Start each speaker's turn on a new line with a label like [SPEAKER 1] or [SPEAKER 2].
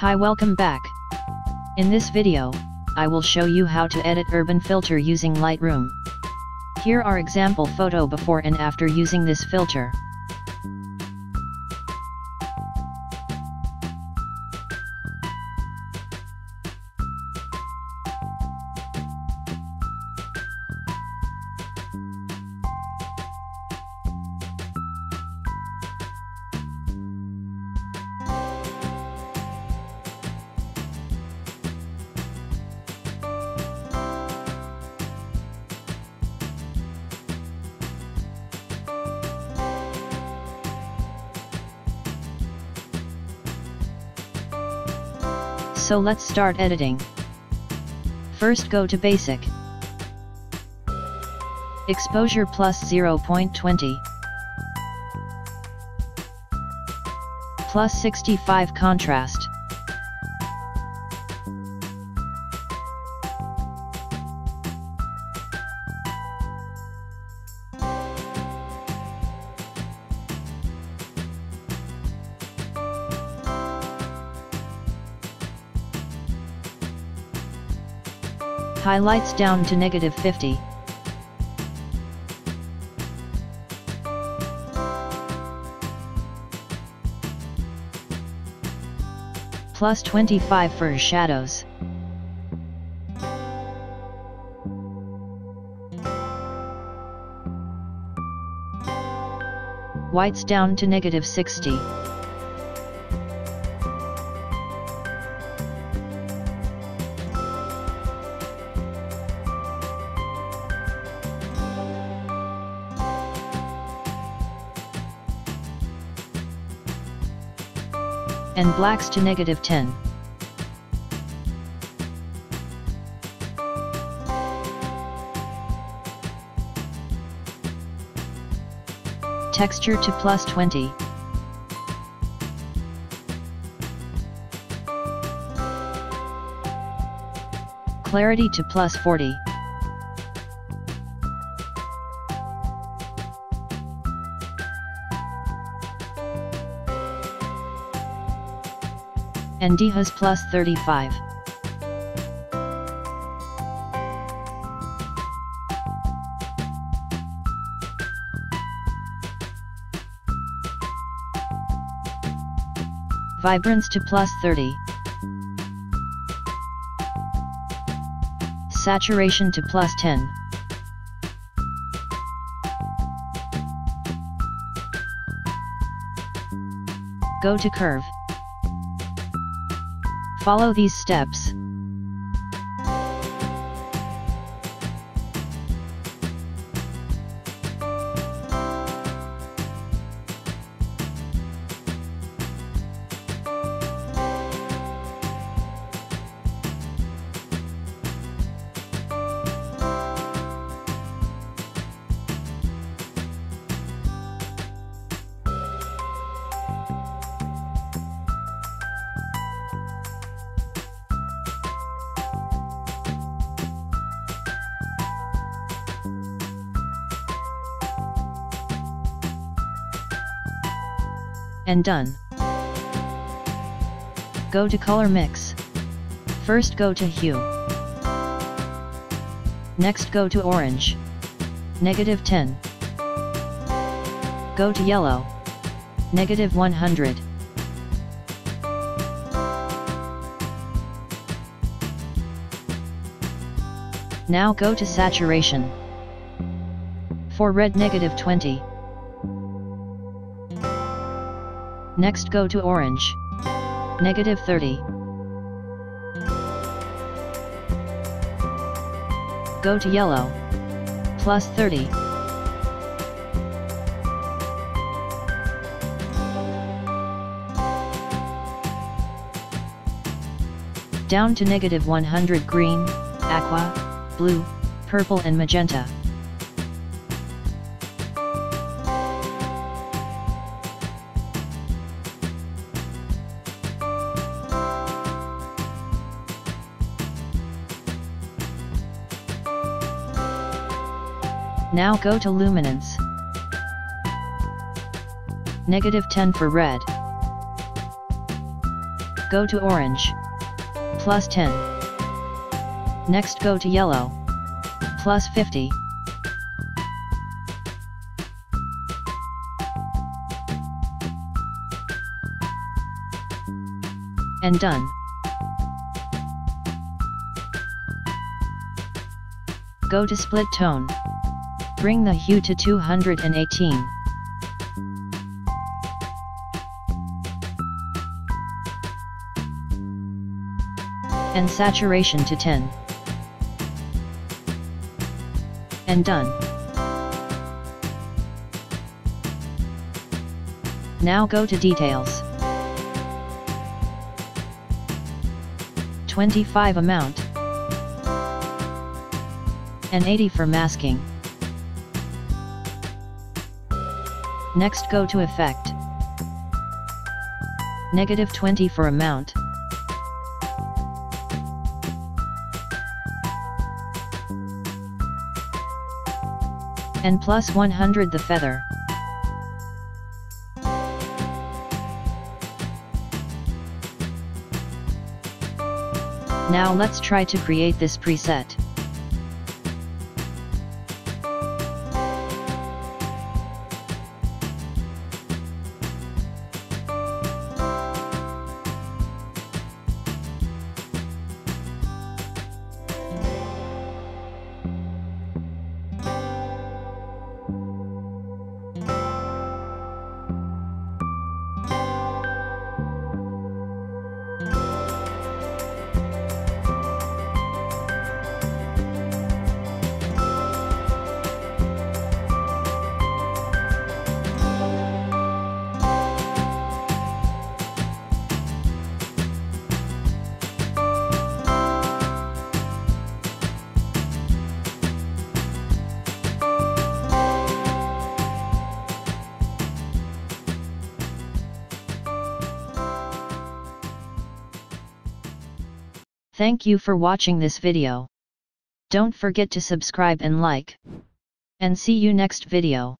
[SPEAKER 1] Hi welcome back. In this video, I will show you how to edit urban filter using Lightroom. Here are example photo before and after using this filter. So let's start editing. First go to basic. Exposure plus 0.20. Plus 65 contrast. Highlights down to negative 50. Plus 25 for shadows. Whites down to negative 60. And blacks to negative 10. Texture to plus 20. Clarity to plus 40. And Dehaze plus 35. Vibrance to plus 30. Saturation to plus 10. Go to curve. Follow these steps. And done. Go to color mix. First go to hue. Next go to orange. Negative 10. Go to yellow. Negative 100. Now go to saturation. For red negative 20. Next go to orange. Negative 30. Go to yellow. Plus 30. Down to negative 100 green, aqua, blue, purple and magenta. Now go to luminance. Negative 10 for red. Go to orange. Plus 10. Next go to yellow. Plus 50. And done. Go to split tone. Bring the hue to 218. And saturation to 10. And done. Now go to details. 25 amount and 80 for masking. Next go to effect. Negative 20 for amount. And plus 100 the feather. Now let's try to create this preset. Thank you for watching this video. Don't forget to subscribe and like. And see you next video.